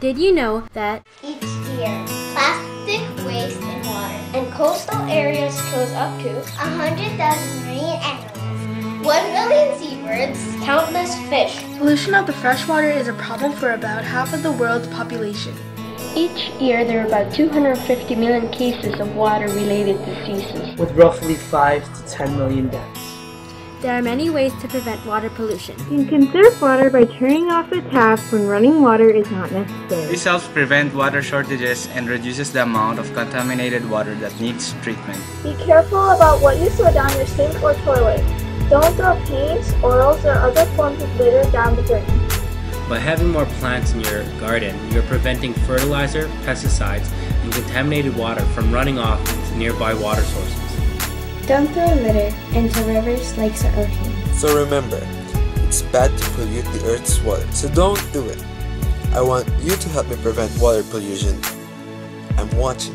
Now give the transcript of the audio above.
Did you know that each year plastic waste in water and coastal areas kills up to 100,000 marine animals, 1 million seabirds, countless fish. Pollution of the freshwater is a problem for about half of the world's population. Each year, there are about 250 million cases of water-related diseases, with roughly 5 to 10 million deaths. There are many ways to prevent water pollution. You can conserve water by turning off the tap when running water is not necessary. This helps prevent water shortages and reduces the amount of contaminated water that needs treatment. Be careful about what you throw down your sink or toilet. Don't throw paints, oils, or other forms of litter down the drain. By having more plants in your garden, you're preventing fertilizer, pesticides, and contaminated water from running off into nearby water sources. Don't throw litter into rivers, lakes, or oceans. So remember, it's bad to pollute the Earth's water, so don't do it. I want you to help me prevent water pollution. I'm watching.